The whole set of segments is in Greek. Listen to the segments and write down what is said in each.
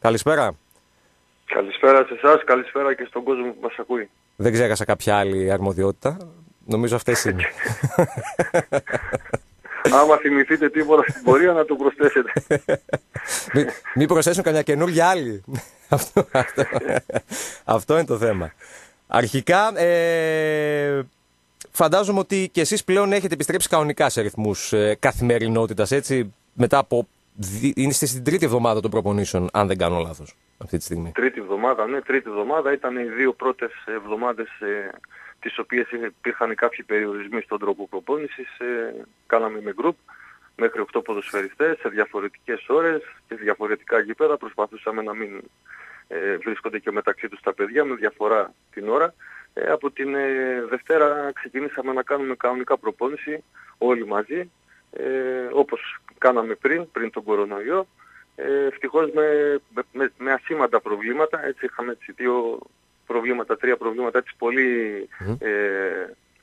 Καλησπέρα. Καλησπέρα σε εσάς, καλησπέρα και στον κόσμο που μας ακούει. Δεν ξέχασα κάποια άλλη αρμοδιότητα. Νομίζω αυτές είναι. Άμα θυμηθείτε τίποτα στην πορεία να το προσθέσετε. μην, μην προσθέσουν καμιά καινούργια άλλη. αυτό, αυτό, αυτό είναι το θέμα. Αρχικά, ε, φαντάζομαι ότι και εσείς πλέον έχετε επιστρέψει κανονικά σε ρυθμούς ε, καθημερινότητας, έτσι, μετά από... Είναι στην τρίτη εβδομάδα των προπονήσεων, αν δεν κάνω λάθος, αυτή τη στιγμή. Τρίτη εβδομάδα, ναι, τρίτη εβδομάδα. Ήταν οι δύο πρώτες εβδομάδες ε, τις οποίες υπήρχαν κάποιοι περιορισμοί στον τρόπο προπόνησης. Ε, κάναμε με γκρουπ μέχρι 8 ποδοσφαιριστές σε διαφορετικές ώρες και διαφορετικά γήπεδα. Προσπαθούσαμε να μην ε, βρίσκονται και μεταξύ τους τα παιδιά με διαφορά την ώρα. Ε, από την ε, Δευτέρα ξεκινήσαμε να κάνουμε κανονικά προπόνηση όλοι μαζί, ε, όπως κάναμε πριν, πριν τον κορονοϊό. Ε, ευτυχώς με, με, με ασήμαντα προβλήματα, έτσι είχαμε έτσι δύο προβλήματα, τρία προβλήματα έτσι πολύ ε,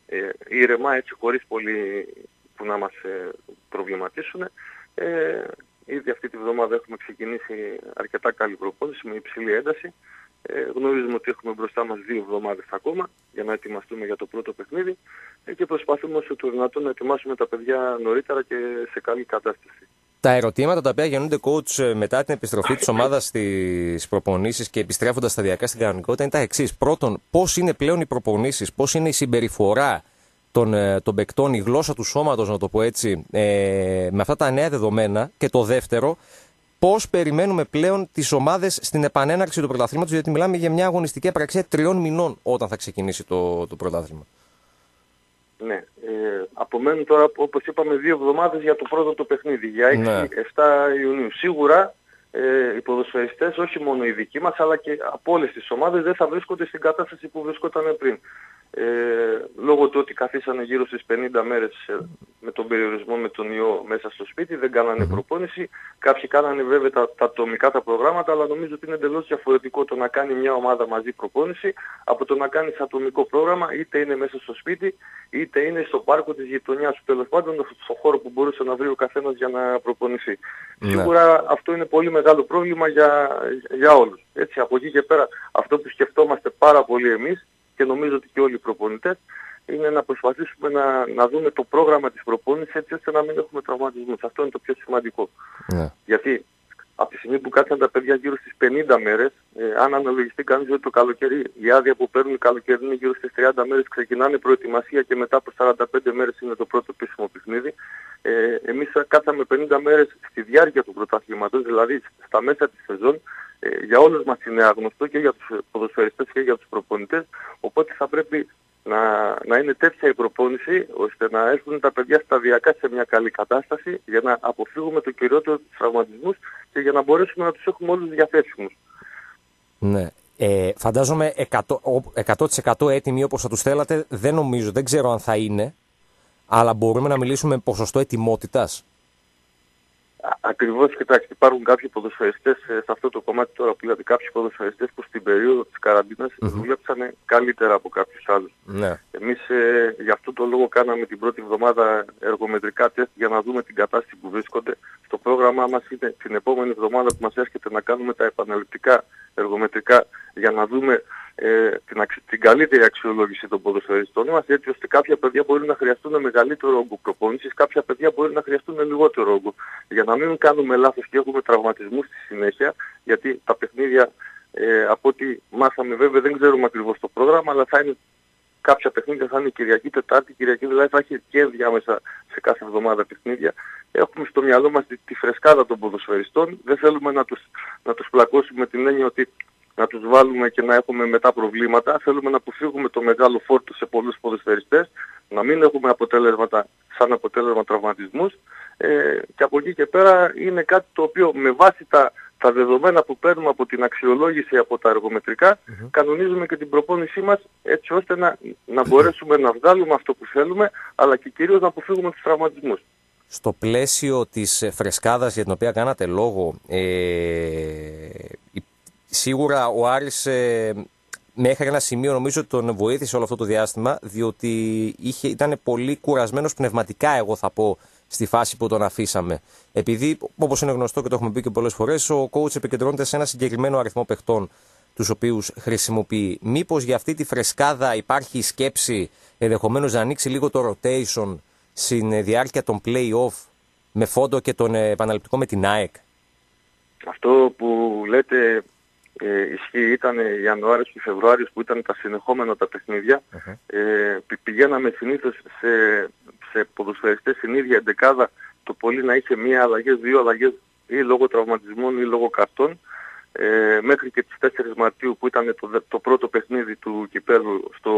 ε, ήρεμα, έτσι χωρίς πολύ που να μας ε, προβληματίσουν. Ε, ήδη αυτή τη βδομάδα έχουμε ξεκινήσει αρκετά καλή προπόνηση με υψηλή ένταση. Ε, γνωρίζουμε ότι έχουμε μπροστά μας δύο εβδομάδες ακόμα για να ετοιμαστούμε για το πρώτο παιχνίδι ε, και προσπαθούμε όσο το δυνατόν να ετοιμάσουμε τα παιδιά νωρίτερα και σε καλή κατάσταση. Τα ερωτήματα τα οποία γεννούνται coach ε, μετά την επιστροφή της ομάδας στις προπονήσεις και επιστρέφοντας σταδιακά στην κανονικότητα είναι τα εξής. Πρώτον, πώς είναι πλέον οι προπονήσεις, πώς είναι η συμπεριφορά των, ε, των παικτών, η γλώσσα του σώματος, να το πω έτσι, ε, με αυτά τα νέα δεδομένα. Και το δεύτερο, πώς περιμένουμε πλέον τις ομάδες στην επανέναρξη του πρωταθλήματος, γιατί μιλάμε για μια αγωνιστική απραξία τριών μηνών όταν θα ξεκινήσει το, το πρωτάθλημα. Ναι. Ε, απομένουν τώρα, όπως είπαμε, δύο εβδομάδες για το πρώτο το παιχνίδι, για 6-7 ναι. Ιουνίου. Σίγουρα ε, οι ποδοσφαιριστές, όχι μόνο οι δικοί μας, αλλά και από όλες τις ομάδες δεν θα βρίσκονται στην κατάσταση που βρισκόταν πριν. Ε, λόγω του ότι καθίσανε γύρω στις 50 μέρες ε, με τον περιορισμό με τον ιό μέσα στο σπίτι, δεν κάνανε προπόνηση. Κάποιοι κάνανε βέβαια τα, τα ατομικά τα προγράμματα, αλλά νομίζω ότι είναι εντελώς διαφορετικό το να κάνει μια ομάδα μαζί προπόνηση από το να κάνεις ατομικό πρόγραμμα, είτε είναι μέσα στο σπίτι, είτε είναι στο πάρκο της γειτονιάς σου, τέλος πάντων στο χώρο που μπορούσε να βρει ο καθένας για να προπονηθεί. Ναι. Σίγουρα αυτό είναι πολύ μεγάλο πρόβλημα για, για όλους. Έτσι, από εκεί και πέρα αυτό που σκεφτόμαστε πάρα πολύ εμείς και νομίζω ότι και όλοι οι προπονητές είναι να προσπαθήσουμε να, να δούμε το πρόγραμμα της προπόνησης έτσι ώστε να μην έχουμε τραυματισμούς. Αυτό είναι το πιο σημαντικό. Yeah. Γιατί από τη στιγμή που κάτσαν τα παιδιά γύρω στις 50 μέρες, ε, αν αναλογιστεί κανείς ότι το καλοκαίρι, η άδεια που παίρνουν καλοκαίρι είναι γύρω στις 30 μέρες, ξεκινάνε προετοιμασία και μετά από 45 μέρες είναι το πρώτο επίσημο παιχνίδι. Ε, εμείς κάτσαμε 50 μέρες στη διάρκεια του πρωταθλήματος, δηλαδή στα μέσα της σεζόν, ε, για όλους μας είναι άγνωστο και για τους ποδοσφαιριστές και για τους προπονητές, οπότε θα πρέπει να, να είναι τέτοια η προπόνηση ώστε να έρθουν τα παιδιά σταδιακά σε μια καλή κατάσταση για να αποφύγουμε το κυριότερο τους τραυματισμούς και για να μπορέσουμε να τους έχουμε όλους διαθέσιμους. Ναι. Ε, φαντάζομαι 100%, 100 έτοιμοι όπως θα τους θέλατε δεν νομίζω, δεν ξέρω αν θα είναι αλλά μπορούμε να μιλήσουμε ποσοστό ετοιμότητας. Ακριβώς, κοιτάξτε, υπάρχουν κάποιοι ποδοσφαιριστές ε, σε αυτό το κομμάτι τώρα που λέτε, κάποιοι ποδοσφαιριστές που στην περίοδο της καραντίνας mm-hmm. δουλέψανε καλύτερα από κάποιους άλλους. Ναι. Εμείς ε, γι' αυτό το λόγο κάναμε την πρώτη εβδομάδα εργομετρικά τεστ για να δούμε την κατάσταση που βρίσκονται. Στο πρόγραμμά μας είναι την επόμενη εβδομάδα που μας έρχεται να κάνουμε τα επαναληπτικά εργομετρικά για να δούμε ε, την, την καλύτερη αξιολόγηση των ποδοσφαιριστών μας έτσι ώστε κάποια παιδιά μπορεί να χρειαστούν μεγαλύτερο όγκο προπόνησης, κάποια παιδιά μπορεί να χρειαστούν λιγότερο όγκο. Για να μην κάνουμε λάθος και έχουμε τραυματισμούς στη συνέχεια γιατί τα παιχνίδια ε, από ό,τι μάθαμε βέβαια δεν ξέρουμε ακριβώς το πρόγραμμα αλλά θα είναι κάποια παιχνίδια θα είναι Κυριακή, Τετάρτη, Κυριακή δηλαδή θα έχει και διάμεσα σε κάθε εβδομάδα παιχνίδια. Έχουμε στο μυαλό μας τη, τη φρεσκάδα των ποδοσφαιριστών, δεν θέλουμε να τους, να τους πλακώσουμε με την έννοια ότι να τους βάλουμε και να έχουμε μετά προβλήματα. Θέλουμε να αποφύγουμε το μεγάλο φόρτο σε πολλούς ποδοσφαιριστές, να μην έχουμε αποτέλεσματα σαν αποτέλεσμα τραυματισμούς ε, και από εκεί και πέρα είναι κάτι το οποίο με βάση τα, τα δεδομένα που παίρνουμε από την αξιολόγηση από τα εργομετρικά κανονίζουμε και την προπόνησή μας έτσι ώστε να, να μπορέσουμε να βγάλουμε αυτό που θέλουμε αλλά και κυρίως να αποφύγουμε τους τραυματισμούς. Στο πλαίσιο της φρεσκάδας για την οποία κάνατε λόγο, ε, Σίγουρα ο Άρης ε, μέχρι ένα σημείο νομίζω ότι τον βοήθησε όλο αυτό το διάστημα, διότι είχε, ήταν πολύ κουρασμένος πνευματικά, εγώ θα πω, στη φάση που τον αφήσαμε. Επειδή, όπως είναι γνωστό και το έχουμε πει και πολλές φορές, ο coach επικεντρώνεται σε ένα συγκεκριμένο αριθμό παιχτών τους οποίους χρησιμοποιεί. Μήπως για αυτή τη φρεσκάδα υπάρχει σκέψη ενδεχομένως να ανοίξει λίγο το rotation στην διάρκεια των play-off με φόντο και τον επαναληπτικό με την ΑΕΚ; Αυτό που λέτε ε, ισχύει ήταν Ιανουάριος και Φεβρουάριος που ήταν τα συνεχόμενα τα παιχνίδια. Ε, πηγαίναμε συνήθως σε, σε ποδοσφαιριστές στην ίδια εντεκάδα το πολύ να είχε μία αλλαγή, δύο αλλαγές ή λόγω τραυματισμών ή λόγω καρτών ε, μέχρι και τις 4 Μαρτίου που ήταν το, το πρώτο παιχνίδι του Κυπέλου στο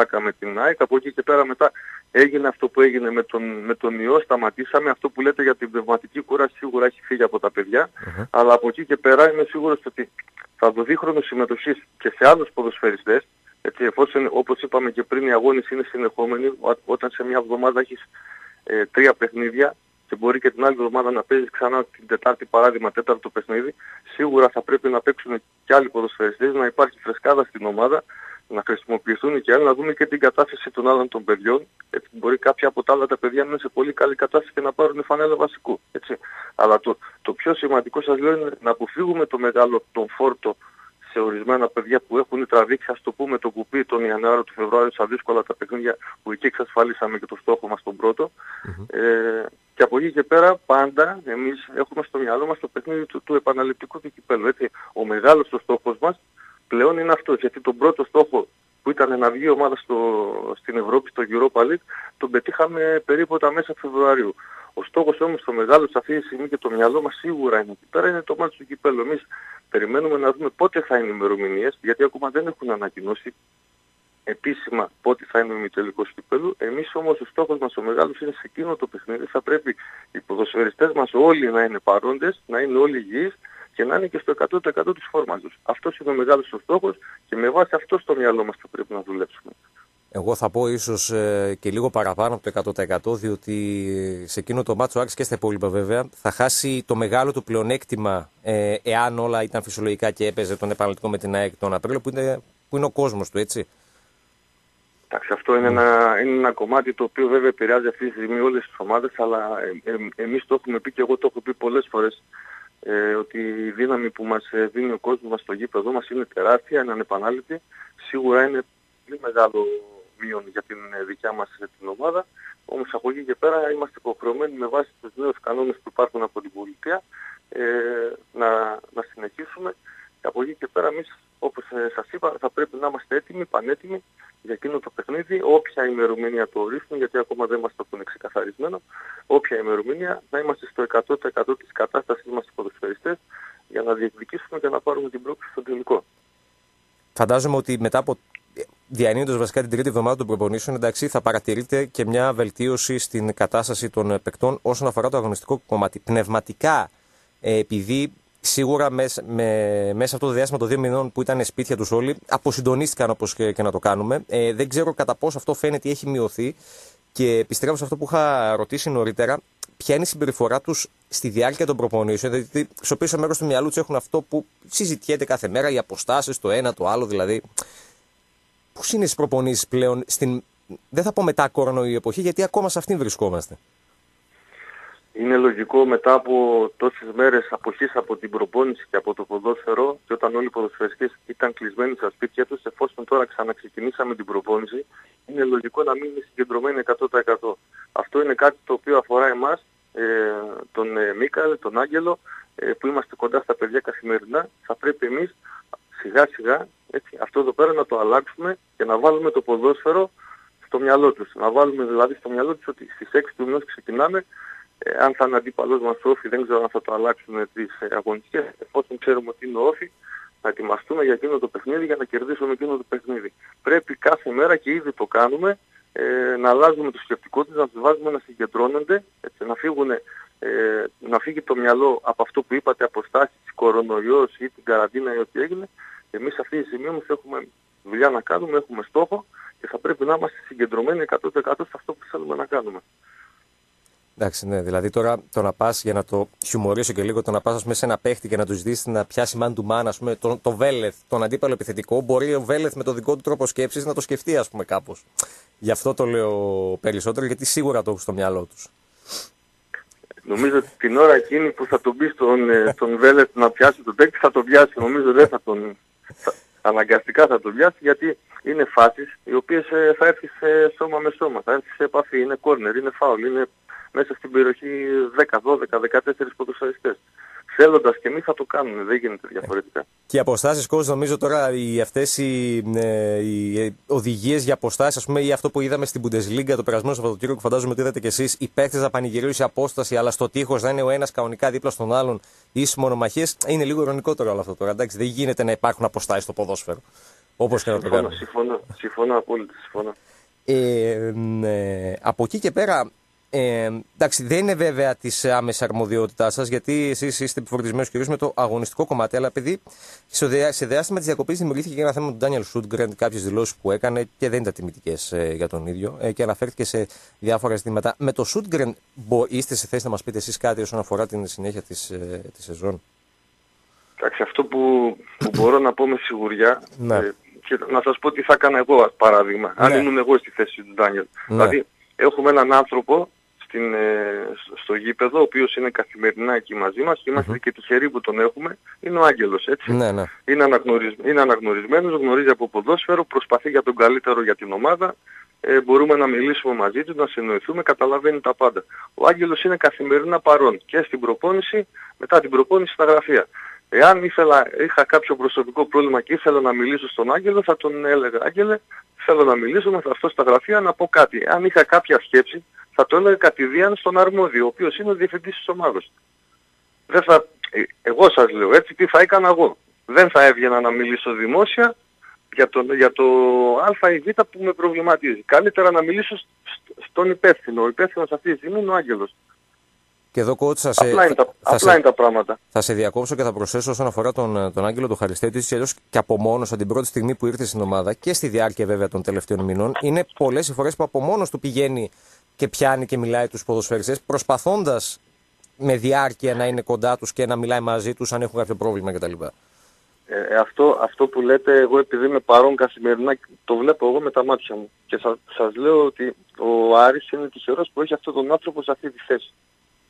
ΆΚΑ με την ΑΕΚ. Από εκεί και πέρα μετά έγινε αυτό που έγινε με τον, με τον ιό, σταματήσαμε. Αυτό που λέτε για την πνευματική κούραση σίγουρα έχει φύγει από τα παιδιά. Αλλά από εκεί και πέρα είμαι σίγουρος ότι θα δοθεί χρόνο συμμετοχής και σε άλλους ποδοσφαιριστές. Έτσι, εφόσον όπως είπαμε και πριν οι αγώνες είναι συνεχόμενοι, όταν σε μια εβδομάδα έχεις ε, τρία παιχνίδια, και μπορεί και την άλλη εβδομάδα να παίζεις ξανά την Τετάρτη παράδειγμα, τέταρτο παιχνίδι, σίγουρα θα πρέπει να παίξουν και άλλοι ποδοσφαιριστές, να υπάρχει φρεσκάδα στην ομάδα, να χρησιμοποιηθούν και άλλοι, να δούμε και την κατάσταση των άλλων των παιδιών. Έτσι, μπορεί κάποια από τα άλλα τα παιδιά να είναι σε πολύ καλή κατάσταση και να πάρουν φανέλα βασικού. Έτσι. Αλλά το, το πιο σημαντικό σας λέω είναι να αποφύγουμε το μεγάλο τον φόρτο σε ορισμένα παιδιά που έχουν τραβήξει, ας το πούμε, το κουπί τον Ιανουάριο, του Φεβρουάριο, στα δύσκολα τα παιχνίδια που εκεί εξασφαλίσαμε και το στόχο μας τον πρώτο. Ε, και από εκεί και πέρα πάντα εμείς έχουμε στο μυαλό μας το παιχνίδι του, του επαναληπτικού του κυπέλου. Έτσι, ο μεγάλος ο στόχος μας πλέον είναι αυτός. Γιατί τον πρώτο στόχο που ήταν να βγει η ομάδα στο, στην Ευρώπη, στο Europa League, τον πετύχαμε περίπου τα μέσα Φεβρουαρίου. Ο στόχος όμως το μεγάλο σε αυτή τη στιγμή και το μυαλό μας σίγουρα είναι εκεί πέρα είναι το μάτι του κυπέλου. Εμείς περιμένουμε να δούμε πότε θα είναι οι ημερομηνίες, γιατί ακόμα δεν έχουν ανακοινώσει επίσημα πότε θα είναι ο ημιτελικός κυπέλου. Εμείς όμως ο στόχος μας ο μεγάλος είναι σε εκείνο το παιχνίδι. Θα πρέπει οι ποδοσφαιριστές μας όλοι να είναι παρόντες, να είναι όλοι υγιείς και να είναι και στο 100% της φόρμας τους. Αυτός είναι ο μεγάλος ο στόχος και με βάση αυτό στο μυαλό μας θα πρέπει να δουλέψουμε. Εγώ θα πω ίσως ε, και λίγο παραπάνω από το 100% διότι σε εκείνο το μάτσο Άρης και στα υπόλοιπα βέβαια θα χάσει το μεγάλο του πλεονέκτημα ε, εάν όλα ήταν φυσιολογικά και έπαιζε τον επαναληπτικό με την ΑΕΚ τον Απρίλιο που είναι, που είναι ο κόσμος του έτσι. Εντάξει, αυτό είναι, ένα, είναι ένα κομμάτι το οποίο βέβαια επηρεάζει αυτή τη στιγμή όλες τις ομάδες αλλά ε, ε, εμείς το έχουμε πει και εγώ το έχω πει πολλές φορές ε, ότι η δύναμη που μας δίνει ο κόσμος μας στο γήπεδο μας είναι τεράστια, είναι ανεπανάληπτη. Σίγουρα είναι πολύ μεγάλο μείον για την ε, δικιά μας ε, την ομάδα. Όμως από εκεί και πέρα είμαστε υποχρεωμένοι με βάση τους νέους κανόνες που υπάρχουν από την πολιτεία ε, να, να συνεχίσουμε. Και από εκεί και πέρα εμείς όπως ε, σας είπα θα πρέπει να είμαστε έτοιμοι, πανέτοιμοι για εκείνο το παιχνίδι, όποια ημερομηνία το ορίσουν, γιατί ακόμα δεν μας το έχουν ξεκαθαρισμένο, όποια ημερομηνία να είμαστε στο 100% της κατάστασης μας ποδοσφαιριστές για να διεκδικήσουμε και να πάρουμε την πρόκληση στο τελικό. Φαντάζομαι ότι μετά από διανύοντας βασικά την τρίτη εβδομάδα των προπονήσεων, εντάξει, θα παρατηρείτε και μια βελτίωση στην κατάσταση των παικτών όσον αφορά το αγωνιστικό κομμάτι. Πνευματικά, ε, επειδή σίγουρα μέσα, με, μέσα αυτό το διάστημα των δύο μηνών που ήταν σπίτια τους όλοι, αποσυντονίστηκαν όπως και, και, να το κάνουμε. Ε, δεν ξέρω κατά πόσο αυτό φαίνεται ή έχει μειωθεί. Και επιστρέφω σε αυτό που είχα ρωτήσει νωρίτερα, ποια είναι η συμπεριφορά τους στη διάρκεια των προπονήσεων. Δηλαδή, στο πίσω μέρος του μυαλού τους έχουν αυτό που συζητιέται κάθε μέρα, οι αποστάσεις, το ένα, το άλλο δηλαδή. Πώς είναι οι προπονήσεις πλέον στην. Δεν θα πω μετά κορονοϊό εποχή, γιατί ακόμα σε αυτήν βρισκόμαστε. Είναι λογικό μετά από τόσες μέρες αποχής από την προπόνηση και από το ποδόσφαιρο και όταν όλοι οι ποδοσφαιριστές ήταν κλεισμένοι στα σπίτια τους, εφόσον τώρα ξαναξεκινήσαμε την προπόνηση, είναι λογικό να μην είναι συγκεντρωμένοι 100%. Αυτό είναι κάτι το οποίο αφορά εμάς, ε, τον ε, Μίκαλ, τον Άγγελο, ε, που είμαστε κοντά στα παιδιά καθημερινά. Θα πρέπει εμείς σιγά σιγά έτσι, αυτό εδώ πέρα να το αλλάξουμε και να βάλουμε το ποδόσφαιρο στο μυαλό τους. Να βάλουμε δηλαδή στο μυαλό τους ότι στις 6 του μηνός ξεκινάμε, ε, αν θα είναι αντίπαλος μας όφη, δεν ξέρω αν θα το αλλάξουν τις ε, αγωνιστικές, εφόσον ξέρουμε ότι είναι όφη, να ετοιμαστούμε για εκείνο το παιχνίδι για να κερδίσουμε εκείνο το παιχνίδι. Πρέπει κάθε μέρα και ήδη το κάνουμε, ε, να αλλάζουμε το σκεπτικό τους, να τους βάζουμε να συγκεντρώνονται, έτσι, να, φύγουν, ε, να φύγει το μυαλό από αυτό που είπατε, αποστάσεις, κορονοϊός ή την καραντίνα ή ό,τι έγινε εμείς αυτή τη στιγμή όμως έχουμε δουλειά να κάνουμε, έχουμε στόχο και θα πρέπει να είμαστε συγκεντρωμένοι 100% σε αυτό που θέλουμε να κάνουμε. Εντάξει, ναι. Δηλαδή τώρα το να πας για να το χιουμορίσω και λίγο, το να πας σε ένα παίχτη και να τους ζητήσει να πιάσει μαν του μάνα, ας πούμε, το, το Βέλεθ, τον αντίπαλο επιθετικό, μπορεί ο Βέλεθ με το δικό του τρόπο σκέψης να το σκεφτεί, ας πούμε, κάπως. Γι' αυτό το λέω περισσότερο, γιατί σίγουρα το έχουν στο μυαλό τους. Νομίζω ότι την ώρα εκείνη που θα τον πεις στον, ε, στον Βέλετ να πιάσει τον παίκτη θα τον πιάσει. Νομίζω δεν θα τον... Θα, αναγκαστικά θα τον πιάσει γιατί είναι φάσεις οι οποίες ε, θα έρθεις σε σώμα με σώμα, θα έρθεις σε επαφή, είναι κόρνερ, είναι φάουλ, είναι μέσα στην περιοχή 10, 12, 14 ποδοσφαιριστές θέλοντας και εμείς θα το κάνουμε. Δεν γίνεται διαφορετικά. Και οι αποστάσεις, κόσμο, νομίζω τώρα οι, αυτές οι, ε, οι οδηγίες για αποστάσεις, ας πούμε, ή αυτό που είδαμε στην Bundesliga το περασμένο Σαββατοκύριακο, που φαντάζομαι ότι είδατε κι εσείς, οι παίχτε να πανηγυρίζουν σε απόσταση, αλλά στο τείχος να είναι ο ένας κανονικά δίπλα στον άλλον ή στι μονομαχίες. Είναι λίγο ηρωνικό τώρα όλο αυτό τώρα. Εντάξει, δεν γίνεται να υπάρχουν αποστάσεις στο ποδόσφαιρο. Όπως και να το κάνουμε. Συμφωνώ, συμφωνώ απόλυτα. Συμφωνώ. Ε, ε, από εκεί και πέρα, ε, εντάξει, δεν είναι βέβαια της άμεσης αρμοδιότητάς σας, γιατί εσείς είστε επιφορτισμένοι κυρίω με το αγωνιστικό κομμάτι. Αλλά επειδή σε διάστημα της διακοπής δημιουργήθηκε και ένα θέμα με τον Ντάνιελ Σούντγκρεντ, κάποιες δηλώσεις που έκανε και δεν ήταν τιμητικές ε, για τον ίδιο ε, και αναφέρθηκε σε διάφορα ζητήματα. Με το Σούντγκρεντ, είστε σε θέση να μας πείτε εσείς κάτι όσον αφορά την συνέχεια της ε, της σεζόν; Εντάξει, αυτό που, που μπορώ να πω με σιγουριά. Ναι. Ε, και να σας πω τι θα έκανα εγώ παράδειγμα, ναι. αν ήμουν εγώ στη θέση του Ντάνιελ. Ναι. Δηλαδή, έχουμε έναν άνθρωπο στην, ε, στο γήπεδο, ο οποίος είναι καθημερινά εκεί μαζί μας και είμαστε και τυχεροί που τον έχουμε, είναι ο Άγγελος, έτσι. Ναι, ναι. Είναι, αναγνωρισ... είναι αναγνωρισμένος, γνωρίζει από ποδόσφαιρο, προσπαθεί για τον καλύτερο για την ομάδα, ε, μπορούμε να μιλήσουμε μαζί του, να συνοηθούμε, καταλαβαίνει τα πάντα. Ο Άγγελος είναι καθημερινά παρόν και στην προπόνηση, μετά την προπόνηση στα γραφεία. Εάν ήθελα, είχα κάποιο προσωπικό πρόβλημα και ήθελα να μιλήσω στον Άγγελο, θα τον έλεγα Άγγελε, θέλω να μιλήσω με αυτό στα γραφεία να πω κάτι. Αν είχα κάποια σκέψη, θα το έλεγα κατηδίαν στον αρμόδιο, ο οποίος είναι ο διευθυντής της ομάδας. Δεν θα, ε, εγώ σας λέω έτσι τι θα έκανα εγώ. Δεν θα έβγαινα να μιλήσω δημόσια για το, για το α ή β που με προβληματίζει. Καλύτερα να μιλήσω στον υπεύθυνο. Ο υπεύθυνος αυτής της στιγμή είναι ο Άγγελος. Και εδώ, coach, θα σε, απλά, είναι τα, θα απλά σε, τα πράγματα. Θα σε διακόψω και θα προσθέσω όσον αφορά τον, τον Άγγελο του Χαριστέτη, έτσι αλλιώς και από μόνος την πρώτη στιγμή που ήρθε στην ομάδα και στη διάρκεια βέβαια των τελευταίων μηνών. Είναι πολλές οι φορές που από μόνος του πηγαίνει και πιάνει και μιλάει τους ποδοσφαιριστές προσπαθώντας με διάρκεια να είναι κοντά τους και να μιλάει μαζί τους αν έχουν κάποιο πρόβλημα κτλ. Ε, ε, αυτό, αυτό που λέτε εγώ επειδή είμαι παρόν καθημερινά το βλέπω εγώ με τα μάτια μου και σα, σας λέω ότι ο Άρης είναι τυχερός που έχει αυτόν τον άνθρωπο σε αυτή τη θέση.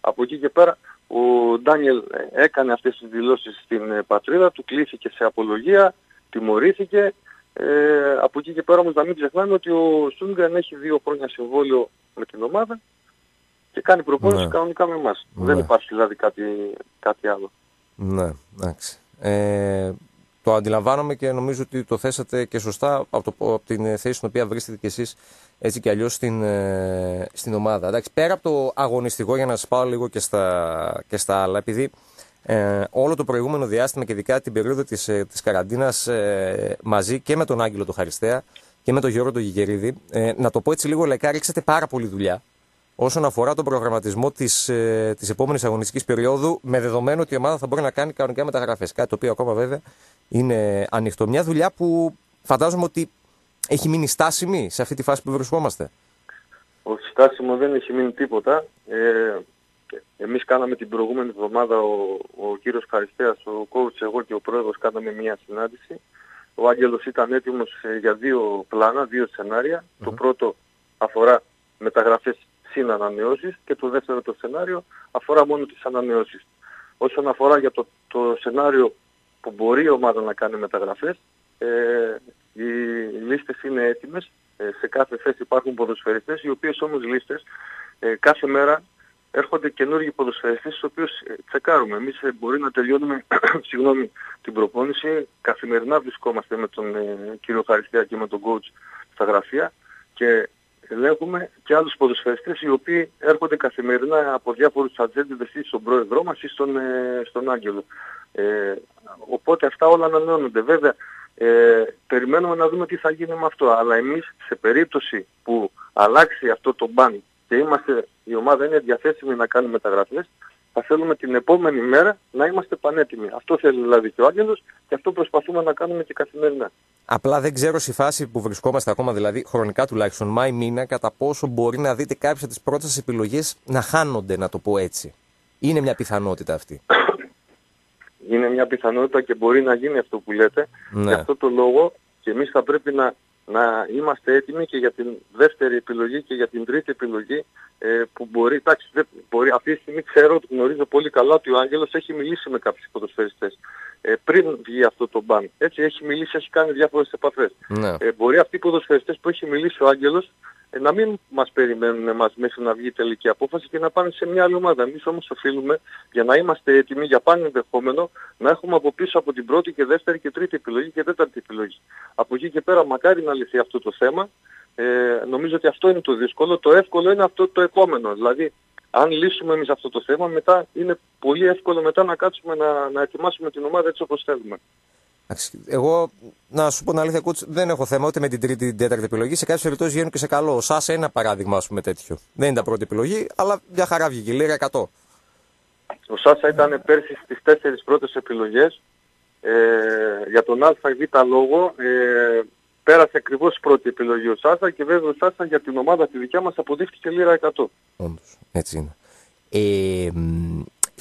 Από εκεί και πέρα ο Ντάνιελ έκανε αυτές τις δηλώσεις στην ε, πατρίδα του, κλήθηκε σε απολογία, τιμωρήθηκε. Ε, από εκεί και πέρα όμως να μην ξεχνάμε ότι ο Σούγκαν έχει δύο χρόνια συμβόλαιο με την ομάδα και κάνει προπόνηση ναι. κανονικά με εμάς. Ναι. Δεν υπάρχει δηλαδή κάτι, κάτι άλλο. Ναι, εντάξει. Ε, το αντιλαμβάνομαι και νομίζω ότι το θέσατε και σωστά από, το, από την θέση στην οποία βρίσκετε κι εσείς έτσι κι αλλιώς στην, ε, στην ομάδα. Εντάξει, πέρα από το αγωνιστικό για να σας πάω λίγο και στα, και στα άλλα, επειδή ε, όλο το προηγούμενο διάστημα και ειδικά την περίοδο της, ε, της καραντίνας ε, μαζί και με τον Άγγελο του Χαριστέα και με τον Γιώργο του Γιγερίδη, ε, να το πω έτσι λίγο λεκά, ρίξατε πάρα πολύ δουλειά όσον αφορά τον προγραμματισμό της ε, της επόμενης αγωνιστικής περίοδου, με δεδομένο ότι η ομάδα θα μπορεί να κάνει κανονικά μεταγραφές. Κάτι το οποίο ακόμα βέβαια είναι ανοιχτό. Μια δουλειά που φαντάζομαι ότι έχει μείνει στάσιμη σε αυτή τη φάση που βρισκόμαστε. Όχι στάσιμο δεν έχει μείνει τίποτα. Ε, εμείς κάναμε την προηγούμενη εβδομάδα, ο, ο κύριος Χαριστέας, ο coach, εγώ και ο πρόεδρος κάναμε μια συνάντηση. Ο Άγγελος ήταν έτοιμος ε, για δύο πλάνα, δύο Το πρώτο αφορά μεταγραφές συν ανανεώσεις και το δεύτερο το σενάριο αφορά μόνο τις ανανεώσεις. Όσον αφορά για το, το σενάριο που μπορεί η ομάδα να κάνει μεταγραφές, ε, οι λίστες είναι έτοιμες. Ε, σε κάθε θέση υπάρχουν ποδοσφαιριστές, οι οποίες όμως λίστες ε, κάθε μέρα έρχονται καινούργιοι ποδοσφαιριστές, τους οποίους ε, τσεκάρουμε. Εμείς ε, μπορεί να τελειώνουμε συγγνώμη, την προπόνηση, καθημερινά βρισκόμαστε με τον ε, κύριο Χαριστέα και με τον coach στα γραφεία και ελέγχουμε και άλλους ποδοσφαιριστές οι οποίοι έρχονται καθημερινά από διάφορους ατζέντες ή στον πρόεδρό μας ή στον, ε, στον Άγγελο. Ε, οπότε αυτά όλα ανανεώνονται. Βέβαια, ε, περιμένουμε να δούμε τι θα γίνει με αυτό. Αλλά εμείς σε περίπτωση που αλλάξει αυτό το μπαν και είμαστε, η ομάδα είναι διαθέσιμη να κάνει μεταγραφές, θα θέλουμε την επόμενη μέρα να είμαστε πανέτοιμοι. Αυτό θέλει δηλαδή και ο Άγγελος και αυτό προσπαθούμε να κάνουμε και καθημερινά. Απλά δεν ξέρω στη φάση που βρισκόμαστε ακόμα, δηλαδή χρονικά τουλάχιστον Μάη μήνα, κατά πόσο μπορεί να δείτε κάποιες από τις πρώτες επιλογές να χάνονται, να το πω έτσι. Είναι μια πιθανότητα αυτή. Είναι μια πιθανότητα και μπορεί να γίνει αυτό που λέτε. Ναι. Γι' αυτό το λόγο και εμείς θα πρέπει να να είμαστε έτοιμοι και για την δεύτερη επιλογή και για την τρίτη επιλογή ε, που μπορεί, εντάξει, δεν, μπορεί, αυτή τη στιγμή ξέρω ότι γνωρίζω πολύ καλά ότι ο Άγγελος έχει μιλήσει με κάποιους ποδοσφαιριστές ε, πριν βγει αυτό το μπαν. Έτσι έχει μιλήσει, έχει κάνει διάφορες επαφές. Ναι. Ε, μπορεί αυτοί οι ποδοσφαιριστές που έχει μιλήσει ο Άγγελος ε, να μην μας περιμένουν εμάς μέχρι να βγει η τελική απόφαση και να πάνε σε μια άλλη ομάδα. Εμείς όμως οφείλουμε για να είμαστε έτοιμοι για πάνω ενδεχόμενο να έχουμε από πίσω από την πρώτη και δεύτερη και τρίτη επιλογή και τέταρτη επιλογή. Από εκεί και πέρα μακάρι να λυθεί αυτό το θέμα. Ε, νομίζω ότι αυτό είναι το δύσκολο. Το εύκολο είναι αυτό το επόμενο. Δηλαδή αν λύσουμε εμείς αυτό το θέμα μετά είναι πολύ εύκολο μετά να κάτσουμε να, να ετοιμάσουμε την ομάδα έτσι όπως θέλουμε. Εγώ, να σου πω την αλήθεια, κούτς, δεν έχω θέμα ούτε με την τρίτη την τέταρτη επιλογή. Σε κάποιες περιπτώσεις βγαίνουν και σε καλό. Ο Σάσα είναι ένα παράδειγμα, ας πούμε, τέτοιο. Δεν είναι τα πρώτη επιλογή, αλλά μια χαρά βγήκε. Λίγα 100. Ο Σάσα ήταν πέρσι στις τέσσερις πρώτες επιλογές. Ε, για τον ΑΒ λόγο ε, πέρασε ακριβώς πρώτη επιλογή ο Σάσα και βέβαια ο Σάσα για την ομάδα τη δικιά μας αποδείχθηκε λίρα 100. Όντως, έτσι είναι. Ε,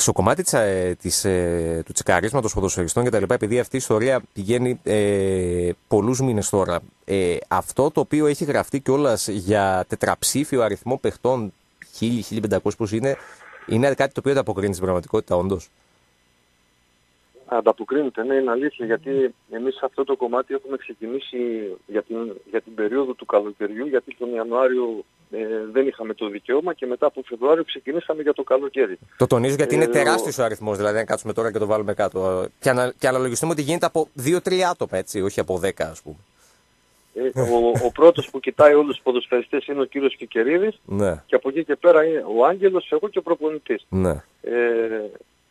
στο κομμάτι της, ε, της, ε, του τσεκαρίσματος ποδοσφαιριστών και τα λοιπά, επειδή αυτή η ιστορία πηγαίνει ε, πολλούς μήνες τώρα, ε, αυτό το οποίο έχει γραφτεί κιόλας για τετραψήφιο αριθμό παιχτών, 1000-1500 πώς είναι, είναι κάτι το οποίο ανταποκρίνει στην πραγματικότητα όντως; Ανταποκρίνεται, ναι, είναι αλήθεια, γιατί εμείς σε αυτό το κομμάτι έχουμε ξεκινήσει για την, για την περίοδο του καλοκαιριού, γιατί τον Ιανουάριο ε, δεν είχαμε το δικαίωμα και μετά από Φεβρουάριο ξεκινήσαμε για το καλοκαίρι. Το τονίζω γιατί είναι ε, τεράστιος ο αριθμός, δηλαδή αν κάτσουμε τώρα και το βάλουμε κάτω. Και, ανα, και αναλογιστούμε ότι γίνεται από 2-3 άτομα, έτσι, όχι από 10 ας πούμε. Ε, ο, ο πρώτος που κοιτάει όλους τους ποδοσφαιριστές είναι ο κύριος Κικερίδης ναι. και από εκεί και πέρα είναι ο Άγγελος, εγώ και ο προπονητής. Ναι. Ε,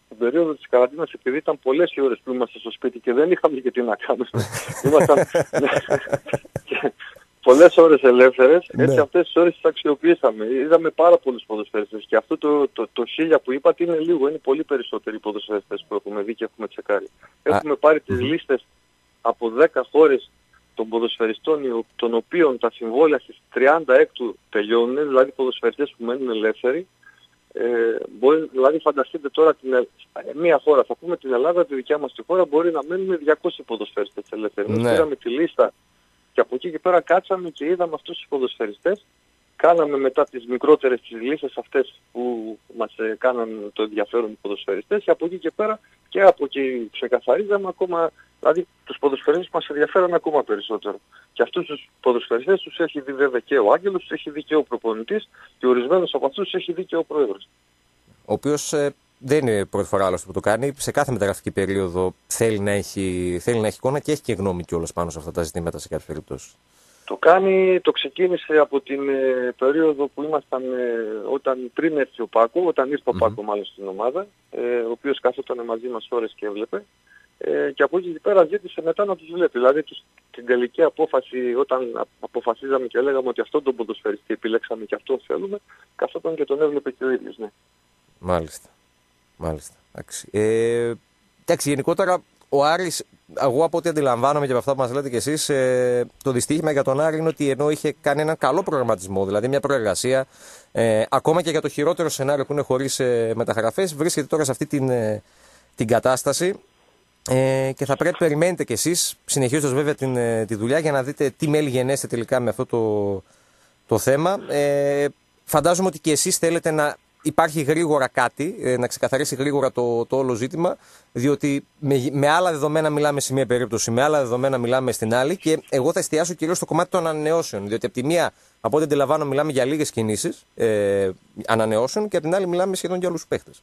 στην περίοδο της καραντίνας επειδή ήταν πολλές οι ώρες που είμαστε στο σπίτι και δεν είχαμε και τι να κάνουμε. Ήμασταν πολλές ώρες ελεύθερες, ναι. έτσι αυτές τις ώρες τις αξιοποιήσαμε. Είδαμε πάρα πολλούς ποδοσφαιριστές και αυτό το, το, το χίλια που είπατε είναι λίγο, είναι πολύ περισσότεροι ποδοσφαιριστές που έχουμε δει και έχουμε τσεκάρει. Έχουμε πάρει τις λίστες από 10 χώρες των ποδοσφαιριστών των οποίων τα συμβόλαια στις 36 τελειώνουν, δηλαδή ποδοσφαιριστές που μένουν ελεύθεροι ε, μπορεί, δηλαδή φανταστείτε τώρα την, ε, μια χώρα, θα πούμε την Ελλάδα, τη δικιά μας τη χώρα, μπορεί να μένουμε 200 ποδοσφαιριστές ελεύθεροι. Ναι. Πήραμε τη λίστα και από εκεί και πέρα κάτσαμε και είδαμε αυτούς τους ποδοσφαιριστές. Κάναμε μετά τις μικρότερες τις λίστες αυτές που μας ε, κάναν το ενδιαφέρον οι ποδοσφαιριστές και από εκεί και πέρα και από εκεί ξεκαθαρίζαμε ακόμα, δηλαδή τους ποδοσφαιριστές μας ενδιαφέραν ακόμα περισσότερο. Και αυτούς τους ποδοσφαιριστές τους έχει δει βέβαια και ο Άγγελος, τους έχει δει και ο προπονητής και ορισμένους από αυτούς τους έχει δει και ο πρόεδρος. Ο οποίος ε, δεν είναι πρώτη φορά άλλωστε που το κάνει. Σε κάθε μεταγραφική περίοδο θέλει να έχει, θέλει να έχει εικόνα και έχει και γνώμη κιόλας πάνω σε αυτά τα ζητήματα σε κάποιε περιπτώσει. Το κάνει, το ξεκίνησε από την ε, περίοδο που ήμασταν ε, όταν πριν έρθει ο Πάκο, όταν ήρθε ο Πάκο μάλλον στην ομάδα, ε, ο οποίος καθόταν μαζί μας ώρες και έβλεπε. Ε, και από εκεί και πέρα ζήτησε μετά να τους βλέπει. Δηλαδή τους, την τελική απόφαση όταν αποφασίζαμε και λέγαμε ότι αυτόν τον ποδοσφαιριστή επιλέξαμε και αυτόν θέλουμε, καθόταν και τον έβλεπε και ο ίδιος, ναι. Μάλιστα. Μάλιστα. Εντάξει. Ε, εντάξει, γενικότερα ο Άρης, εγώ από ό,τι αντιλαμβάνομαι και από αυτά που μας λέτε κι εσείς, ε, το δυστύχημα για τον Άρη είναι ότι ενώ είχε κάνει έναν καλό προγραμματισμό, δηλαδή μια προεργασία, ε, ακόμα και για το χειρότερο σενάριο που είναι χωρίς ε, μεταγραφές, βρίσκεται τώρα σε αυτή την, ε, την κατάσταση. Ε, και θα πρέπει περιμένετε κι εσείς, συνεχίζοντας βέβαια την, ε, τη δουλειά, για να δείτε τι μέλη γενέστε τελικά με αυτό το, το θέμα. Ε, φαντάζομαι ότι κι εσείς θέλετε να υπάρχει γρήγορα κάτι, ε, να ξεκαθαρίσει γρήγορα το, το όλο ζήτημα, διότι με, με άλλα δεδομένα μιλάμε σε μία περίπτωση, με άλλα δεδομένα μιλάμε στην άλλη και εγώ θα εστιάσω κυρίως στο κομμάτι των ανανεώσεων, διότι από τη μία, από ό,τι αντιλαμβάνω, μιλάμε για λίγες κινήσεις ε, ανανεώσεων και από την άλλη μιλάμε σχεδόν για όλους τους παίχτες.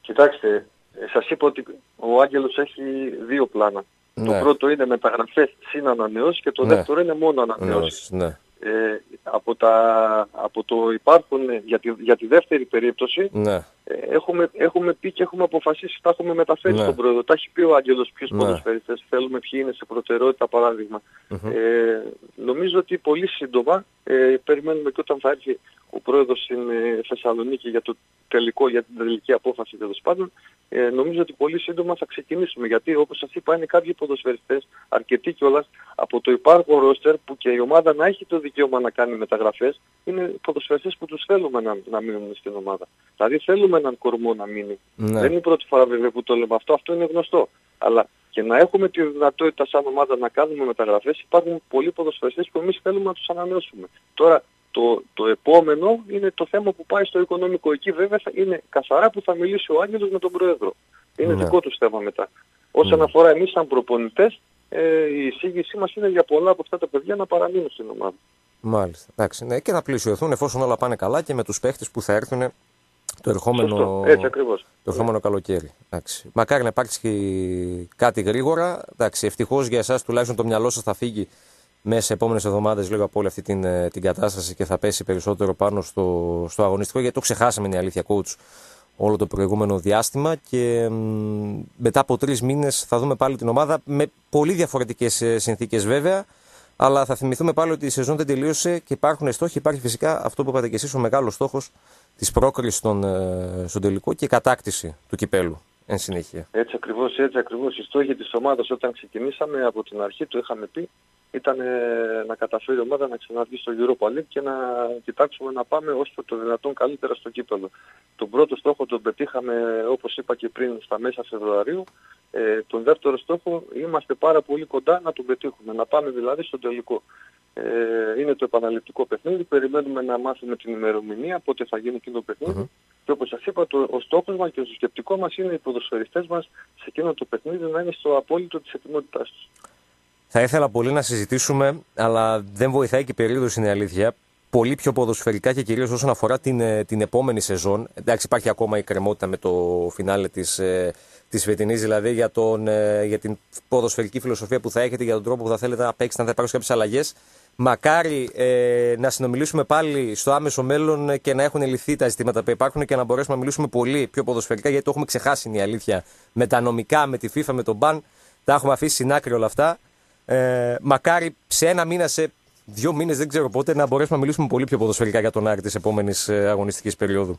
Κοιτάξτε, ε, σας είπα ότι ο Άγγελος έχει δύο πλάνα. Το ναι. πρώτο είναι μεταγραφές συν ανανεώσεις και το ναι. δεύτερο είναι μόνο ανανεώσεις. Ναι ε, από, τα, από το υπάρχον ε, για τη, για τη δεύτερη περίπτωση ναι. Ε, έχουμε, έχουμε πει και έχουμε αποφασίσει, τα έχουμε μεταφέρει ναι. στον πρόεδρο. Τα έχει πει ο Άγγελος ποιους ναι. ποδοσφαιριστές θέλουμε, ποιοι είναι σε προτεραιότητα Ε, νομίζω ότι πολύ σύντομα ε, περιμένουμε και όταν θα έρθει ο πρόεδρος στην ε, Θεσσαλονίκη για το τελικό, για την τελική απόφαση τέλος πάντων, ε, νομίζω ότι πολύ σύντομα θα ξεκινήσουμε. Γιατί όπως σας είπα είναι κάποιοι ποδοσφαιριστές, αρκετοί κιόλας, από το υπάρχον ρόστερ που και η ομάδα να έχει το δικαίωμα να κάνει μεταγραφές, είναι ποδοσφαιριστές που τους θέλουμε να, να μείνουν στην ομάδα. Δηλαδή θέλουμε έναν κορμό να μείνει. Ναι. Δεν είναι η πρώτη φορά βέβαια που το λέμε αυτό, αυτό είναι γνωστό. Αλλά και να έχουμε τη δυνατότητα σαν ομάδα να κάνουμε μεταγραφές υπάρχουν πολλοί ποδοσφαιριστές που εμείς θέλουμε να τους ανανεώσουμε. Τώρα το, το επόμενο είναι το θέμα που πάει στο οικονομικό. Εκεί βέβαια είναι καθαρά που θα μιλήσει ο Άγγελος με τον Πρόεδρο. Είναι ναι. δικό του θέμα μετά. Όσον ναι. αφορά εμείς σαν προπονητές, ε, η εισήγησή μας είναι για πολλά από αυτά τα παιδιά να παραμείνουν στην ομάδα. Μάλιστα. Εντάξει, ναι, και να πλησιωθούν εφόσον όλα πάνε καλά και με τους παίχτες που θα έρθουν το ερχόμενο, Έτσι, ακριβώς. Το ερχόμενο καλοκαίρι. Εντάξει. Μακάρι να υπάρξει κάτι γρήγορα. Εντάξει, ευτυχώς για εσάς τουλάχιστον το μυαλό σας θα φύγει μέσα σε επόμενες εβδομάδες λίγο από όλη αυτή την, ε, την κατάσταση και θα πέσει περισσότερο πάνω στο, στο αγωνιστικό γιατί το ξεχάσαμε είναι η αλήθεια coach όλο το προηγούμενο διάστημα και μετά από τρεις μήνες θα δούμε πάλι την ομάδα με πολύ διαφορετικές ε, συνθήκες βέβαια. Αλλά θα θυμηθούμε πάλι ότι η σεζόν δεν τελείωσε και υπάρχουν στόχοι. Υπάρχει φυσικά αυτό που είπατε και εσείς, ο μεγάλος στόχος της πρόκρισης στον, ε, στον τελικό και η κατάκτηση του κυπέλου εν συνέχεια. Έτσι ακριβώς, έτσι ακριβώς. Οι στόχοι της ομάδας όταν ξεκινήσαμε από την αρχή, το είχαμε πει, ήταν να καταφέρει η ομάδα να ξαναβγεί στο Europa League και να κοιτάξουμε να πάμε όσο το δυνατόν καλύτερα στο κύπελο. Τον πρώτο στόχο τον πετύχαμε όπως είπα και πριν στα μέσα Φεβρουαρίου. Ε, τον δεύτερο στόχο είμαστε πάρα πολύ κοντά να τον πετύχουμε, να πάμε δηλαδή στο τελικό. Ε, είναι το επαναληπτικό παιχνίδι, περιμένουμε να μάθουμε την ημερομηνία, πότε θα γίνει εκείνο το παιχνίδι. Και όπως σας είπα, το, ο στόχος μας και το σκεπτικός μας είναι οι ποδοσφαιριστές μας σε εκείνο το παιχνίδι να είναι στο απόλυτο της ετοιμότητάς τους. Θα ήθελα πολύ να συζητήσουμε, αλλά δεν βοηθάει και η περίοδος είναι η αλήθεια. Πολύ πιο ποδοσφαιρικά και κυρίως όσον αφορά την, ε, την επόμενη σεζόν. Εντάξει, υπάρχει ακόμα η κρεμότητα με το φινάλε της της ε, φετινής, δηλαδή για, τον, ε, για την ποδοσφαιρική φιλοσοφία που θα έχετε, για τον τρόπο που θα θέλετε να παίξετε, αν θα υπάρξουν κάποιες αλλαγές. Μακάρι ε, να συνομιλήσουμε πάλι στο άμεσο μέλλον και να έχουν λυθεί τα ζητήματα που υπάρχουν και να μπορέσουμε να μιλήσουμε πολύ πιο ποδοσφαιρικά, γιατί το έχουμε ξεχάσει είναι η αλήθεια. Με τα νομικά, με τη FIFA, με τον μπαν, τα έχουμε αφήσει στην άκρη όλα αυτά. Ε, μακάρι σε ένα μήνα, σε δύο μήνες, δεν ξέρω πότε, να μπορέσουμε να μιλήσουμε πολύ πιο ποδοσφαιρικά για τον Άρη της επόμενης ε, αγωνιστικής περίοδου.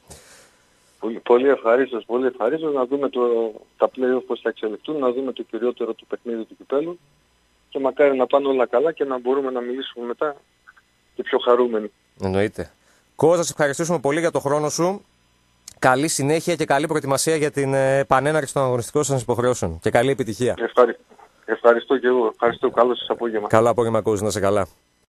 Πολύ, πολύ ευχαρίστως, πολύ ευχαρίστως να δούμε το, τα play πώς θα εξελιχθούν, να δούμε το κυριότερο του παιχνίδι του κυπέλου και μακάρι να πάνε όλα καλά και να μπορούμε να μιλήσουμε μετά και πιο χαρούμενοι. Εννοείται. Κόζα, σα ευχαριστήσουμε πολύ για το χρόνο σου. Καλή συνέχεια και καλή προετοιμασία για την ε, επανέναρξη των αγωνιστικών σας υποχρεώσεων. Και καλή επιτυχία. Ευχαριστώ. Ευχαριστώ και εγώ. Ευχαριστώ. Καλό σας απόγευμα. Καλό απόγευμα, Κόζη. Να σε καλά.